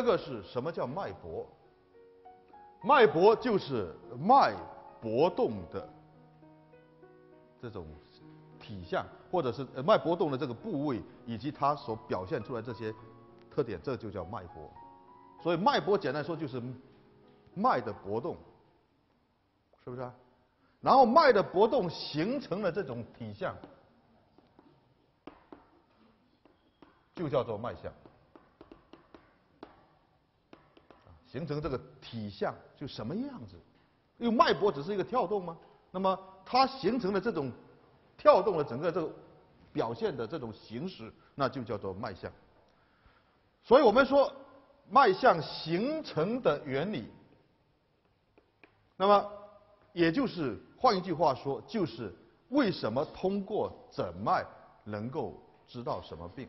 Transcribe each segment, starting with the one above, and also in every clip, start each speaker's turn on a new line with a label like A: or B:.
A: 二个是什么叫脉搏？脉搏就是脉搏动的这种体相，或者是脉搏动的这个部位以及它所表现出来这些特点，这就叫脉搏。所以脉搏简单说就是脉的搏动，是不是啊？然后脉的搏动形成了这种体相，就叫做脉象。形成这个体相就什么样子？因为脉搏只是一个跳动吗？那么它形成了这种跳动的整个这个表现的这种形式，那就叫做脉象。所以我们说脉象形成的原理，那么也就是换一句话说，就是为什么通过诊脉能够知道什么病？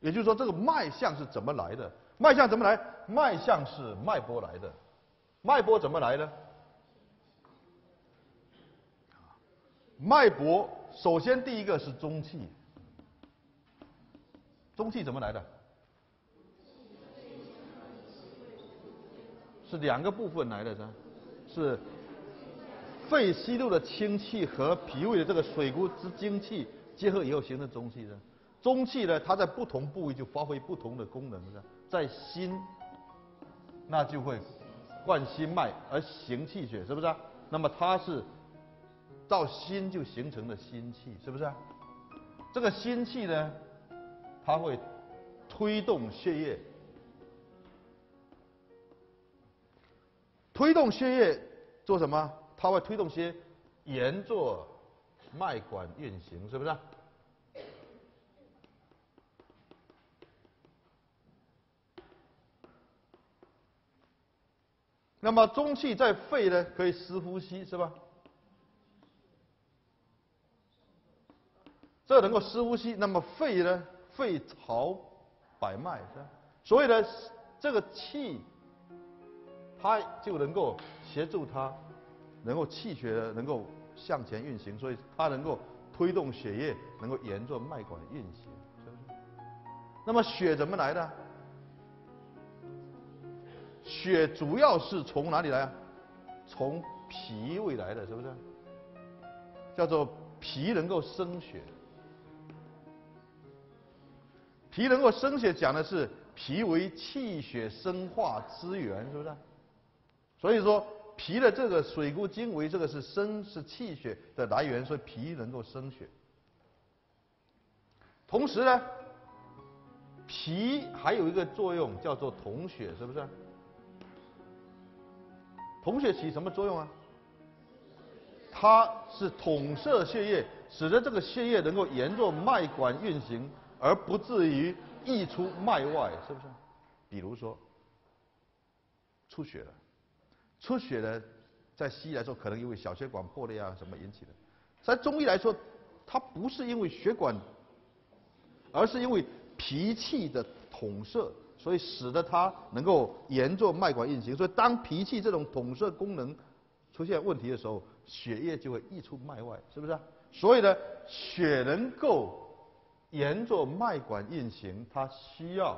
A: 也就是说，这个脉象是怎么来的？脉象怎么来？脉象是脉搏来的，脉搏怎么来呢？脉搏首先第一个是中气，中气怎么来的？是两个部分来的噻，是肺吸入的清气和脾胃的这个水谷之精气结合以后形成中气的。中气呢，它在不同部位就发挥不同的功能的。在心，那就会灌心脉而行气血，是不是？那么它是到心就形成了心气，是不是？这个心气呢，它会推动血液，推动血液做什么？它会推动些沿着脉管运行，是不是？那么中气在肺呢，可以湿呼吸，是吧？这能够湿呼吸，那么肺呢，肺朝百脉，是吧？所以呢，这个气，它就能够协助它，能够气血能够向前运行，所以它能够推动血液能够沿着脉管运行，那么血怎么来的？血主要是从哪里来啊？从脾胃来的，是不是？叫做脾能够生血，脾能够生血，讲的是脾为气血生化之源，是不是？所以说脾的这个水谷精微，这个是生是气血的来源，所以脾能够生血。同时呢，脾还有一个作用叫做统血，是不是？红血起什么作用啊？它是统摄血液，使得这个血液能够沿着脉管运行，而不至于溢出脉外，是不是？比如说出血了，出血呢，在西医来说可能因为小血管破裂啊什么引起的，在中医来说，它不是因为血管，而是因为脾气的统摄。所以使得它能够沿着脉管运行，所以当脾气这种统摄功能出现问题的时候，血液就会溢出脉外，是不是？所以呢，血能够沿着脉管运行，它需要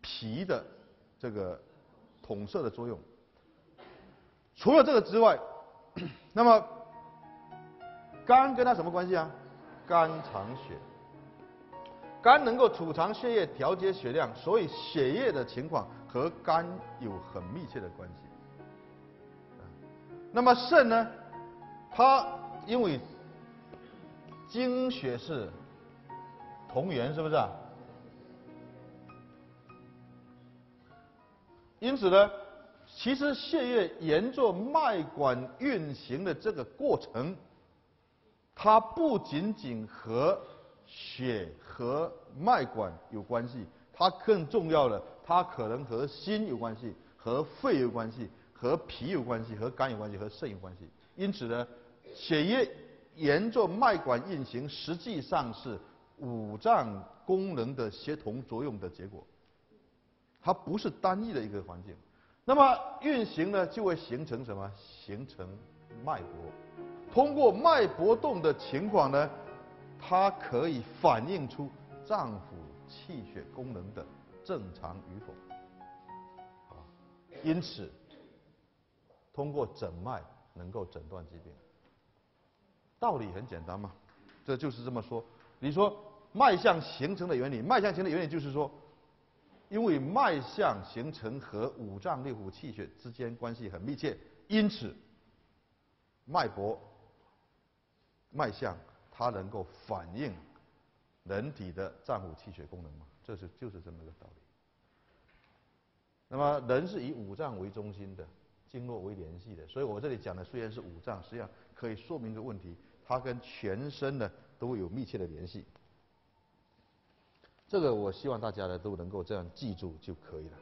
A: 脾的这个统摄的作用。除了这个之外，那么肝跟它什么关系啊？肝藏血。肝能够储藏血液，调节血量，所以血液的情况和肝有很密切的关系。那么肾呢？它因为精血是同源，是不是啊？因此呢，其实血液沿着脉管运行的这个过程，它不仅仅和血和脉管有关系，它更重要的，它可能和心有关系，和肺有关系，和脾有关系，和肝有关系，和肾有关系。因此呢，血液沿着脉管运行，实际上是五脏功能的协同作用的结果，它不是单一的一个环境。那么运行呢，就会形成什么？形成脉搏。通过脉搏动的情况呢？它可以反映出脏腑气血功能的正常与否。啊，因此，通过诊脉能够诊断疾病。道理很简单嘛，这就是这么说。你说脉象形成的原理，脉象形成的原理就是说，因为脉象形成和五脏六腑气血之间关系很密切，因此，脉搏、脉象它能够反映人体的脏腑气血功能嘛，这是就是这么个道理。那么人是以五脏为中心的，经络为联系的，所以我这里讲的虽然是五脏，实际上可以说明一个问题，它跟全身呢都有密切的联系。这个我希望大家呢都能够这样记住就可以了。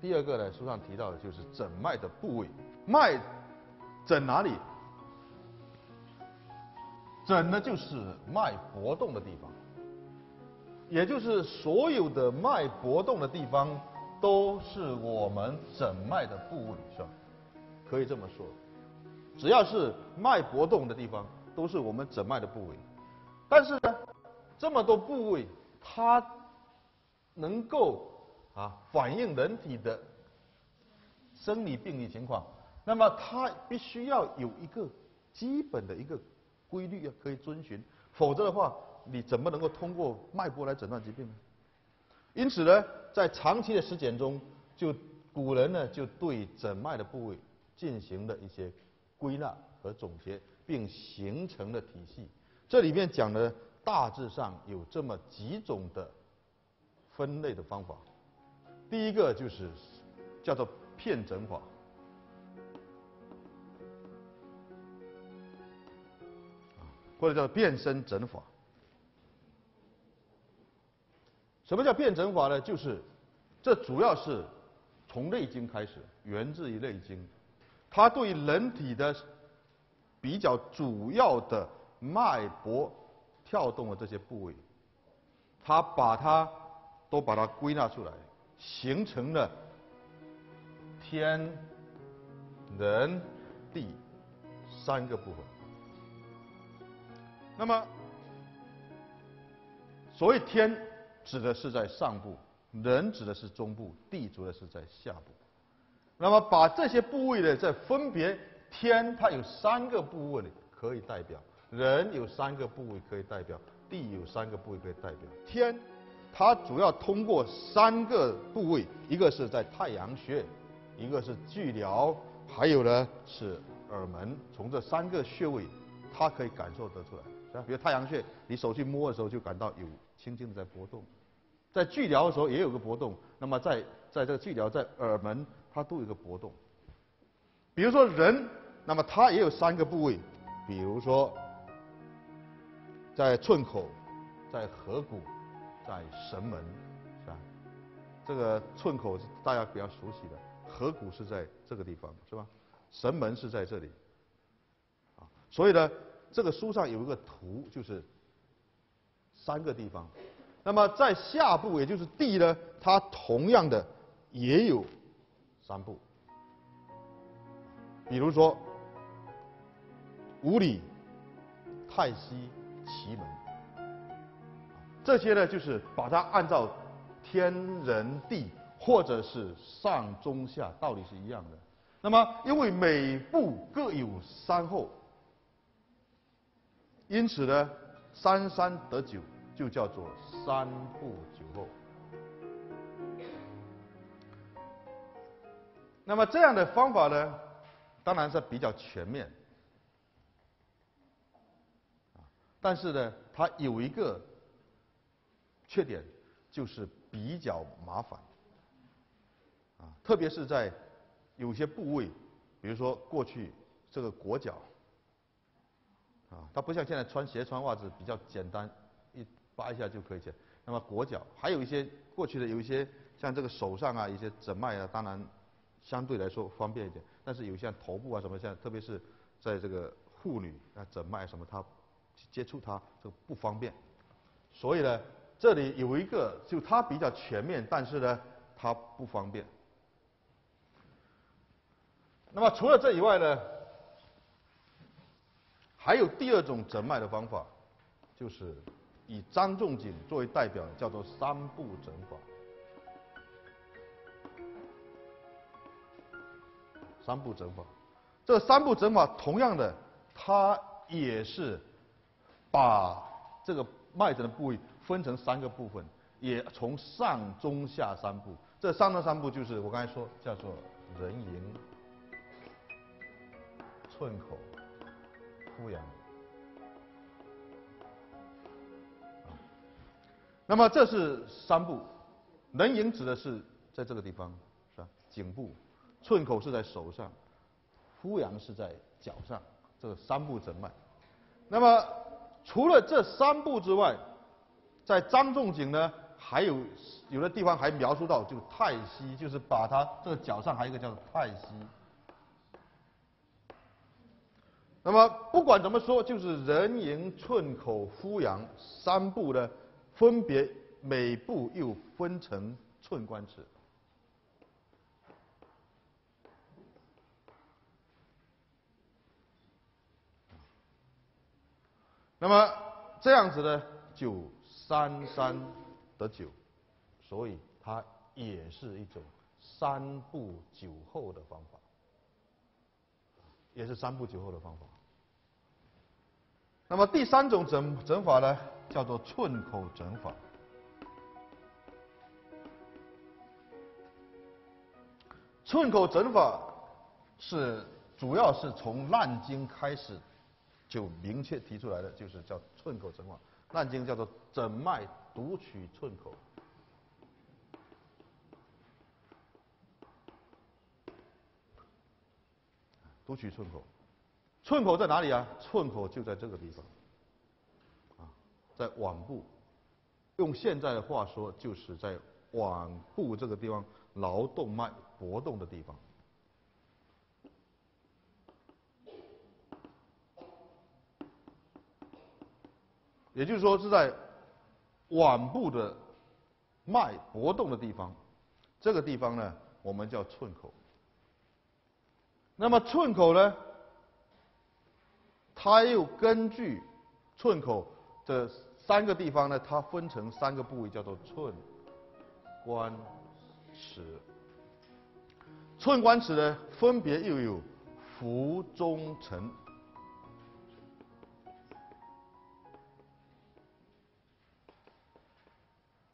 A: 第二个呢，书上提到的就是诊脉的部位，脉诊哪里？诊呢就是脉搏动的地方，也就是所有的脉搏动的地方都是我们诊脉的部位，是吧？可以这么说，只要是脉搏动的地方，都是我们诊脉的部位。但是呢，这么多部位，它能够啊反映人体的生理病理情况，那么它必须要有一个基本的一个。规律啊可以遵循，否则的话，你怎么能够通过脉搏来诊断疾病呢？因此呢，在长期的实践中，就古人呢就对诊脉的部位进行了一些归纳和总结，并形成了体系。这里面讲的大致上有这么几种的分类的方法。第一个就是叫做片诊法。或者叫变身诊法。什么叫变诊法呢？就是这主要是从《内经》开始，源自于《内经》，它对人体的比较主要的脉搏跳动的这些部位，它把它都把它归纳出来，形成了天、人、地三个部分。那么，所谓天指的是在上部，人指的是中部，地指的是在下部。那么把这些部位呢，再分别，天它有三个部位可以代表，人有三个部位可以代表，地有三个部位可以代表。天，它主要通过三个部位，一个是在太阳穴，一个是巨髎，还有呢是耳门，从这三个穴位，它可以感受得出来。比如太阳穴，你手去摸的时候就感到有轻轻的在搏动，在巨髎的时候也有个搏动，那么在在这个巨髎在耳门它都有个搏动。比如说人，那么它也有三个部位，比如说在寸口、在合谷、在神门，是吧？这个寸口是大家比较熟悉的，合谷是在这个地方，是吧？神门是在这里，啊，所以呢。这个书上有一个图，就是三个地方。那么在下部，也就是地呢，它同样的也有三部。比如说五里、太溪、奇门，这些呢就是把它按照天人地或者是上中下道理是一样的。那么因为每部各有三候。因此呢，三三得九就叫做三部九候。那么这样的方法呢，当然是比较全面，但是呢，它有一个缺点，就是比较麻烦，啊，特别是在有些部位，比如说过去这个裹脚。啊，它不像现在穿鞋穿袜子比较简单，一扒一下就可以解。那么裹脚，还有一些过去的有一些像这个手上啊，一些诊脉啊，当然相对来说方便一点。但是有些头部啊什么像，特别是在这个妇女啊诊脉什么，它接触它这个不方便。所以呢，这里有一个就它比较全面，但是呢它不方便。那么除了这以外呢？还有第二种诊脉的方法，就是以张仲景作为代表，叫做三部诊法。三部诊法，这三部诊法同样的，它也是把这个脉诊的部位分成三个部分，也从上中下三部。这上的三部就是我刚才说叫做人迎、寸口、敷阳。那么这是三部，能迎指的是在这个地方，是吧？颈部。寸口是在手上，敷阳是在脚上，这个三部诊脉。那么除了这三部之外，在张仲景呢，还有有的地方还描述到就太溪，就是把他这个脚上还有一个叫做太溪。那么不管怎么说，就是人迎、寸口、敷阳三步呢，分别每步又分成寸关尺。那么这样子呢，就三三得九，所以它也是一种三步九后的方法，也是三步九后的方法。那么第三种整整法呢，叫做寸口整法。寸口整法是主要是从烂经开始。就明确提出来的就是叫寸口诊法，烂经叫做诊脉独取寸口，独取寸口，寸口在哪里啊？寸口就在这个地方，啊，在腕部，用现在的话说，就是在腕部这个地方劳动脉搏动的地方。也就是说，是在腕部的脉搏动的地方，这个地方呢，我们叫寸口。那么寸口呢，它又根据寸口这三个地方呢，它分成三个部位，叫做寸、关、尺。寸关尺呢，分别又有浮、中、沉。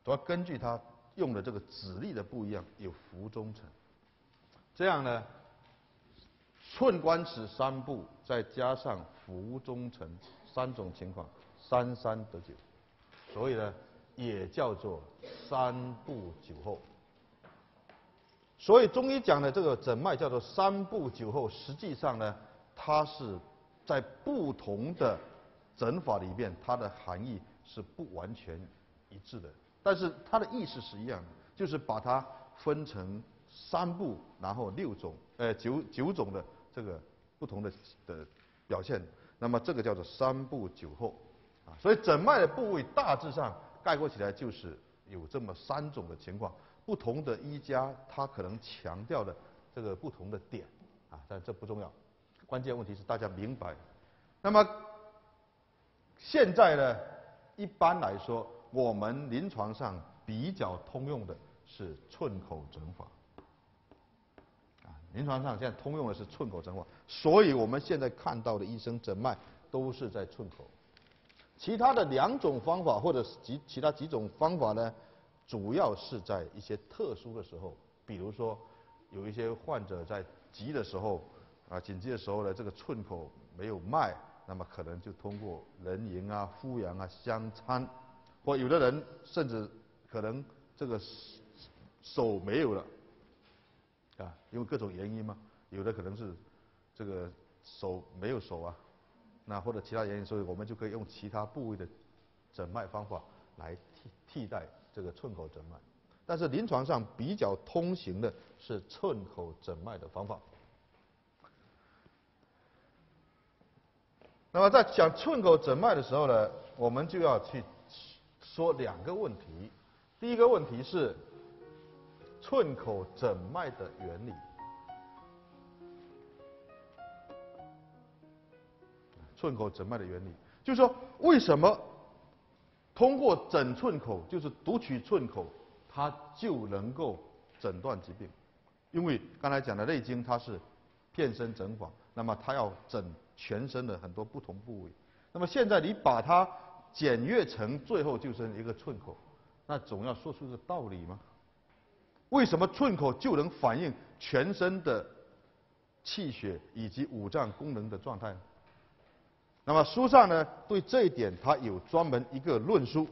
A: 主要根据它用的这个指力的不一样，有浮中沉，这样呢，寸关尺三步，再加上浮中沉三种情况，三三得九，所以呢，也叫做三步九后。所以中医讲的这个诊脉叫做三步九后，实际上呢，它是在不同的诊法里面，它的含义是不完全一致的。但是它的意思是一样的，就是把它分成三步，然后六种，呃九九种的这个不同的的表现。那么这个叫做三步九后，啊，所以诊脉的部位大致上概括起来就是有这么三种的情况。不同的医家他可能强调的这个不同的点，啊，但这不重要，关键问题是大家明白。那么现在呢，一般来说。我们临床上比较通用的是寸口诊法，临床上现在通用的是寸口诊法，所以我们现在看到的医生诊脉都是在寸口。其他的两种方法或者几其他几种方法呢，主要是在一些特殊的时候，比如说有一些患者在急的时候，啊，紧急的时候呢，这个寸口没有脉，那么可能就通过人迎啊、敷阳啊相参。或有的人甚至可能这个手没有了，啊，因为各种原因嘛，有的可能是这个手没有手啊，那或者其他原因，所以我们就可以用其他部位的诊脉方法来替替代这个寸口诊脉。但是临床上比较通行的是寸口诊脉的方法。那么在讲寸口诊脉的时候呢，我们就要去。说两个问题，第一个问题是寸口诊脉的原理。寸口诊脉的原理，就是说为什么通过诊寸口，就是读取寸口，它就能够诊断疾病。因为刚才讲的内经它是遍身诊法，那么它要诊全身的很多不同部位。那么现在你把它简约成最后就剩一个寸口，那总要说出个道理吗？为什么寸口就能反映全身的气血以及五脏功能的状态？那么书上呢对这一点它有专门一个论述。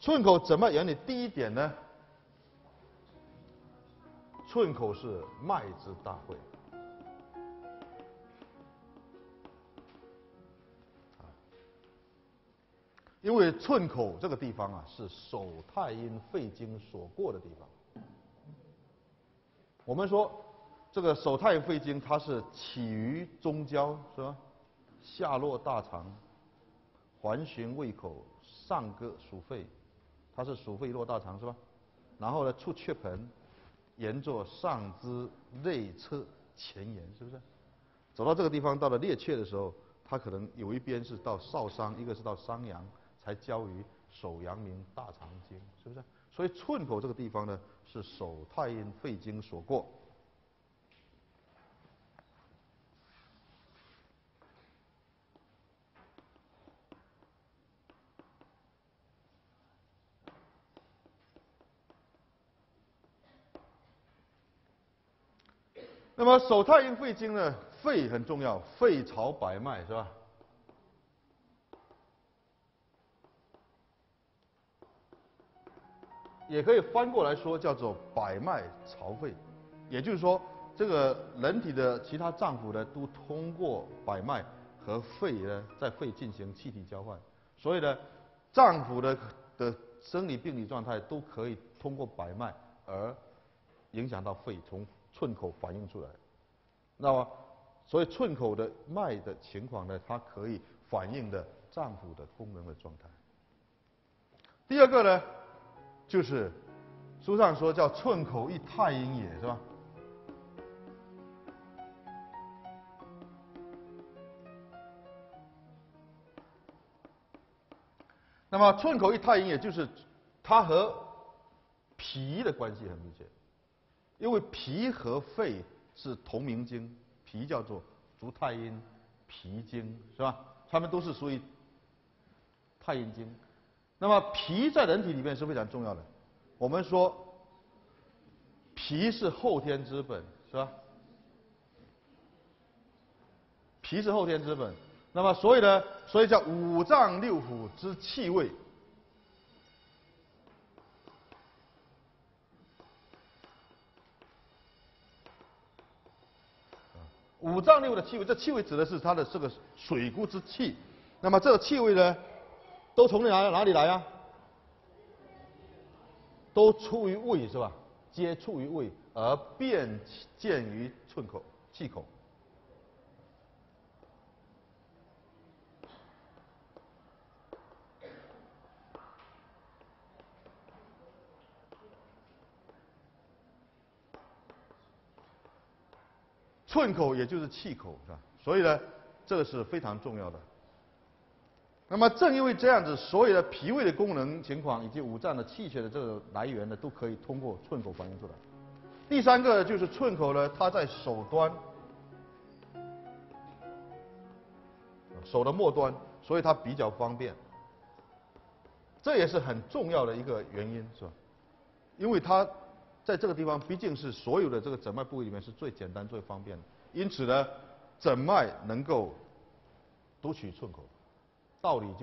A: 寸口怎么原理？第一点呢，寸口是脉之大会。因为寸口这个地方啊，是手太阴肺经所过的地方。我们说，这个手太阴肺经，它是起于中焦，是吧？下落大肠，环循胃口，上膈属肺，它是属肺落大肠，是吧？然后呢，出缺盆，沿着上肢内侧前沿，是不是？走到这个地方，到了列缺的时候，它可能有一边是到少商，一个是到商阳。才交于手阳明大肠经，是不是？所以寸口这个地方呢，是手太阴肺经所过。那么手太阴肺经呢，肺很重要，肺朝百脉，是吧？也可以翻过来说，叫做百脉朝肺，也就是说，这个人体的其他脏腑呢，都通过百脉和肺呢，在肺进行气体交换，所以呢，脏腑的的生理病理状态都可以通过百脉而影响到肺，从寸口反映出来。那么，所以寸口的脉的情况呢，它可以反映的脏腑的功能的状态。第二个呢？就是书上说叫寸口一太阴也是吧？那么寸口一太阴也就是它和脾的关系很密切，因为脾和肺是同名经，脾叫做足太阴脾经是吧？它们都是属于太阴经。那么脾在人体里面是非常重要的。我们说，脾是后天之本，是吧？脾是后天之本。那么所以呢，所以叫五脏六腑之气味。五脏六腑的气味，这气味指的是它的这个水谷之气。那么这个气味呢？都从哪哪里来啊？都出于胃是吧？皆出于胃而变见于寸口、气口。寸口也就是气口是吧？所以呢，这个是非常重要的。那么正因为这样子，所有的脾胃的功能情况以及五脏的气血的这个来源呢，都可以通过寸口反映出来。第三个就是寸口呢，它在手端，手的末端，所以它比较方便。这也是很重要的一个原因，是吧？因为它在这个地方毕竟是所有的这个诊脉部位里面是最简单、最方便的，因此呢，诊脉能够读取寸口。道理。